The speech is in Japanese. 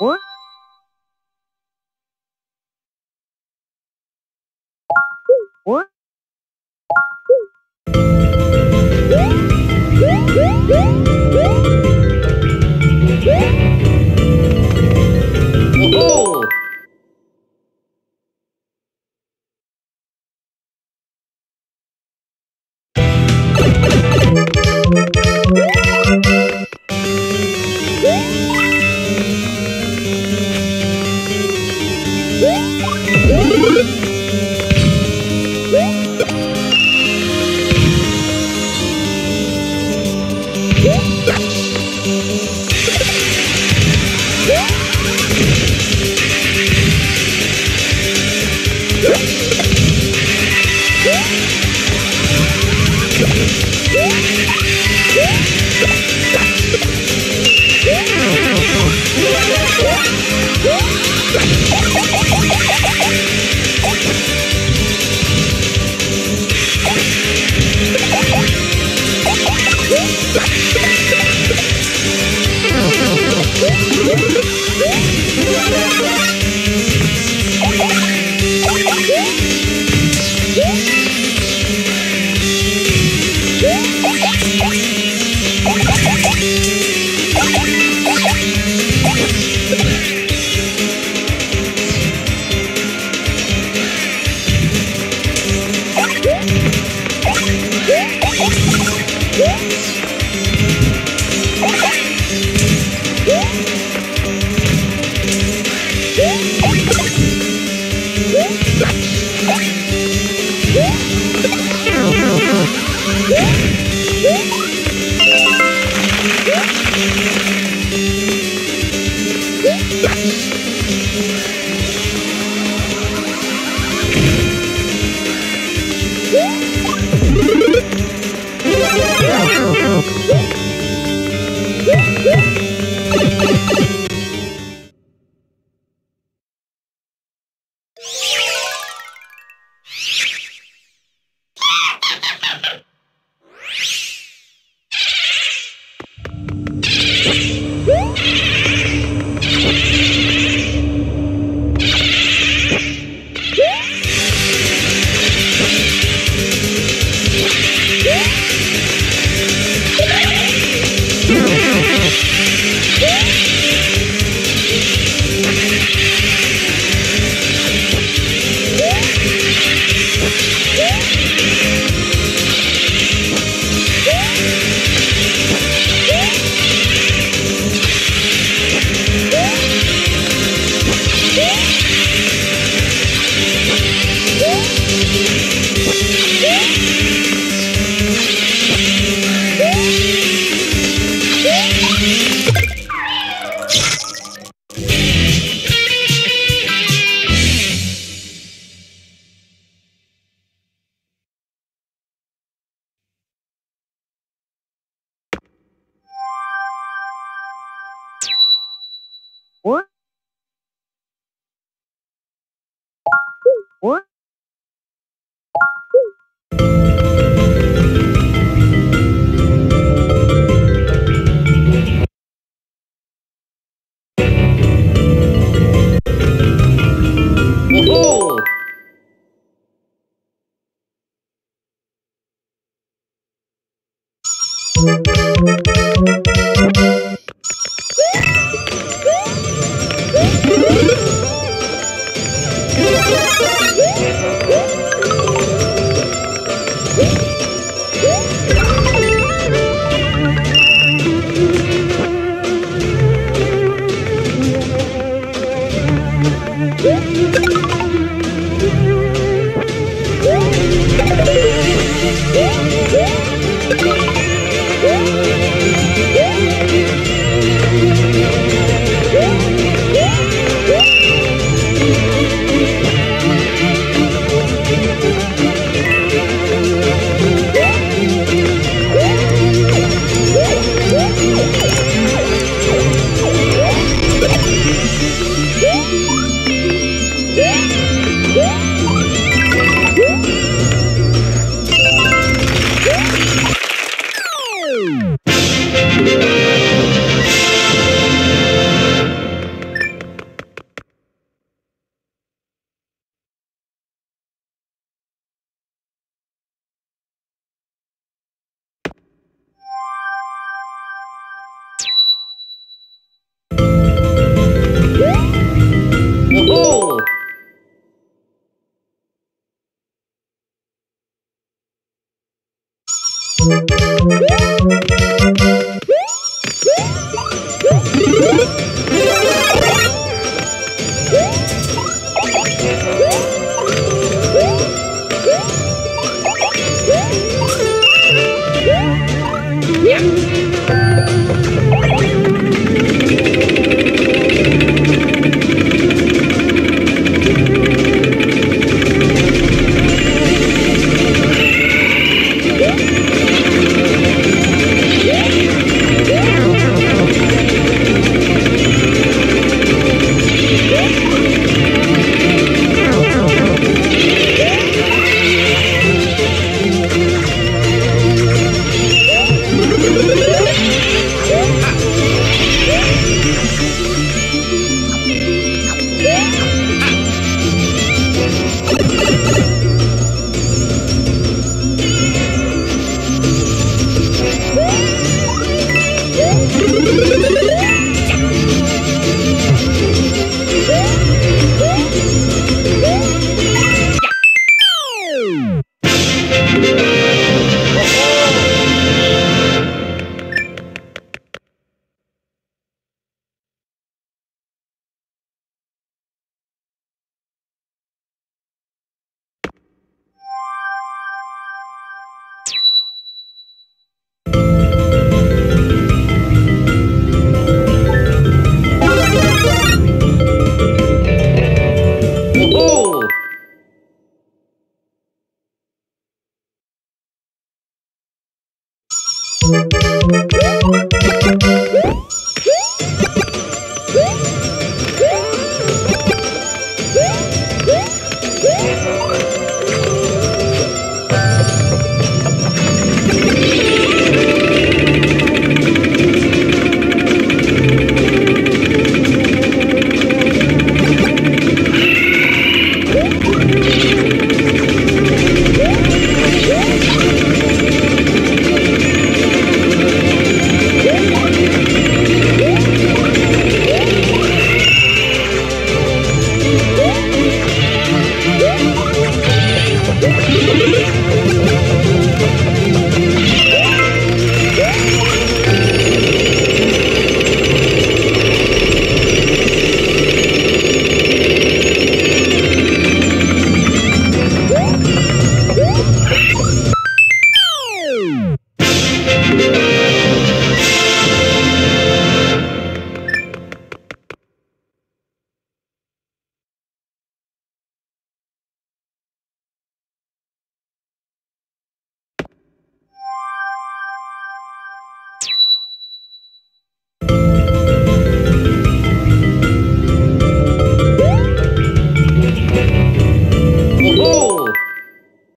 What? What? Yeah! Yeah.